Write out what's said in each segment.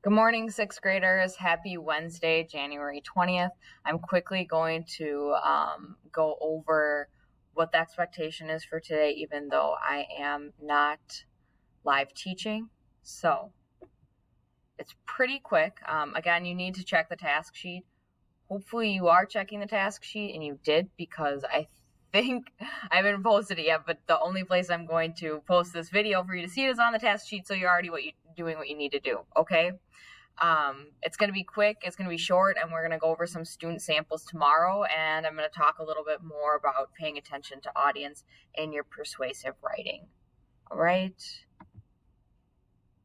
Good morning, sixth graders. Happy Wednesday, January 20th. I'm quickly going to um, go over what the expectation is for today, even though I am not live teaching. So it's pretty quick. Um, again, you need to check the task sheet. Hopefully, you are checking the task sheet and you did because I think I haven't posted it yet, but the only place I'm going to post this video for you to see it is on the task sheet, so you're already what you doing what you need to do. Okay. Um, it's going to be quick, it's going to be short, and we're going to go over some student samples tomorrow. And I'm going to talk a little bit more about paying attention to audience in your persuasive writing. All right.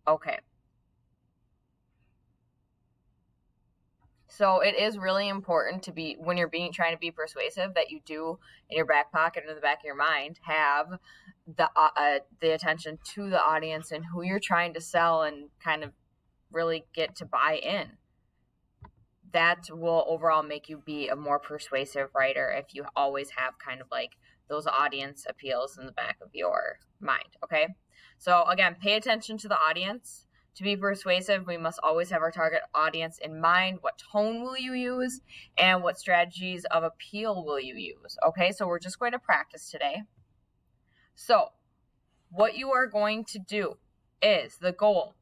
Okay. So it is really important to be when you're being trying to be persuasive that you do in your back pocket in the back of your mind have the uh, uh, the attention to the audience and who you're trying to sell and kind of really get to buy in. That will overall make you be a more persuasive writer if you always have kind of like those audience appeals in the back of your mind. Okay. So again, pay attention to the audience to be persuasive, we must always have our target audience in mind. What tone will you use? And what strategies of appeal will you use? Okay, so we're just going to practice today. So, what you are going to do is the goal.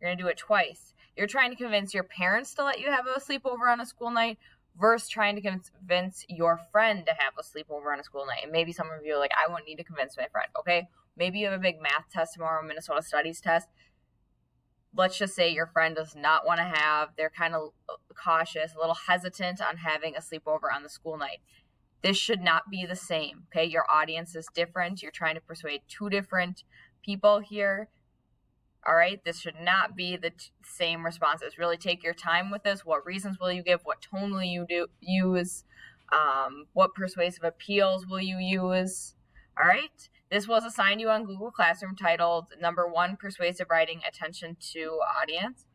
You're going to do it twice. You're trying to convince your parents to let you have a sleepover on a school night versus trying to convince your friend to have a sleepover on a school night. And maybe some of you are like, I won't need to convince my friend, okay? Maybe you have a big math test tomorrow, Minnesota Studies test let's just say your friend does not want to have, they're kind of cautious, a little hesitant on having a sleepover on the school night. This should not be the same. Okay. Your audience is different. You're trying to persuade two different people here. All right. This should not be the t- same responses. Really take your time with this. What reasons will you give? What tone will you do, use? Um, what persuasive appeals will you use? All right. This was assigned you on Google Classroom titled Number One Persuasive Writing Attention to Audience.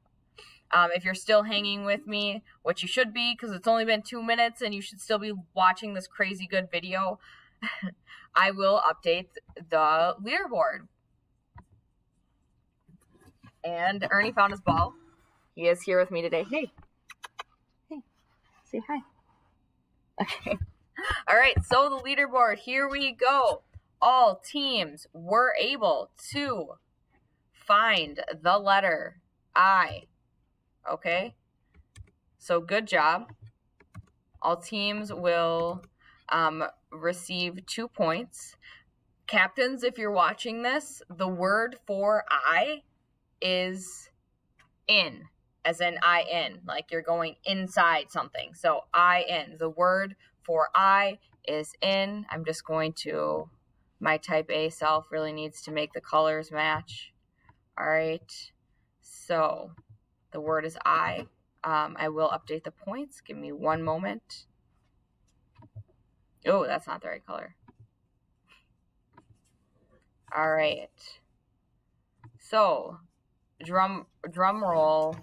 Um, if you're still hanging with me, which you should be because it's only been two minutes and you should still be watching this crazy good video, I will update the leaderboard. And Ernie found his ball. He is here with me today. Hey. Hey. Say hi. Okay. All right. So the leaderboard, here we go all teams were able to find the letter I. Okay? So good job. All teams will um, receive two points. Captains, if you're watching this, the word for I is in, as in I in, like you're going inside something. So I in. The word for I is in. I'm just going to my type A self really needs to make the colors match. All right. So the word is I. Um, I will update the points. Give me one moment. Oh, that's not the right color. All right. So, drum drum roll,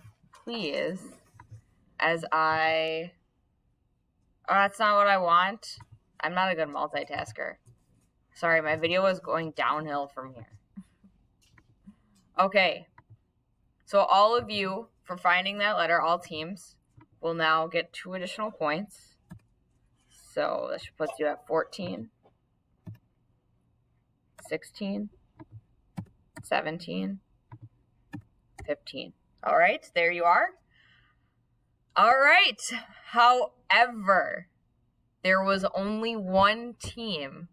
please, as I. Oh, that's not what I want. I'm not a good multitasker. Sorry, my video is going downhill from here. Okay. So all of you, for finding that letter, all teams, will now get two additional points. So this puts you at 14, 16, 17, 15. All right, there you are. All right. However, there was only one team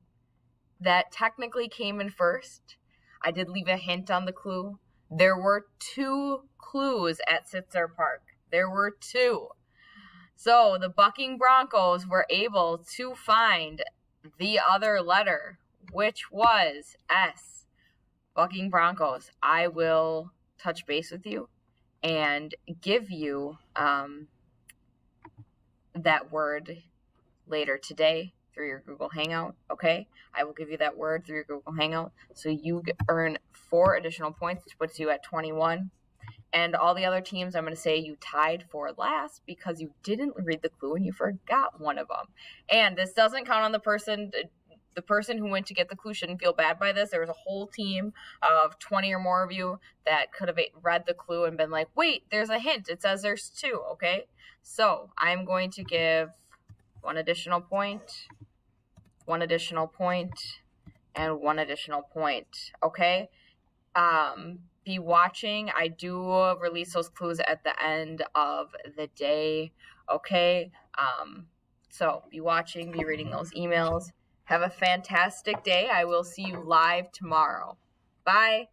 that technically came in first. I did leave a hint on the clue. There were two clues at Sitzer Park. There were two. So the Bucking Broncos were able to find the other letter, which was S. Bucking Broncos. I will touch base with you and give you um, that word later today through your Google Hangout. Okay, I will give you that word through your Google Hangout. So you earn four additional points, which puts you at 21. And all the other teams, I'm going to say you tied for last because you didn't read the clue and you forgot one of them. And this doesn't count on the person the person who went to get the clue shouldn't feel bad by this. There was a whole team of 20 or more of you that could have read the clue and been like, wait, there's a hint. It says there's two, okay? So I'm going to give one additional point, one additional point, and one additional point, okay? Um, be watching. I do release those clues at the end of the day, okay? Um, so be watching, be reading those emails. Have a fantastic day. I will see you live tomorrow. Bye.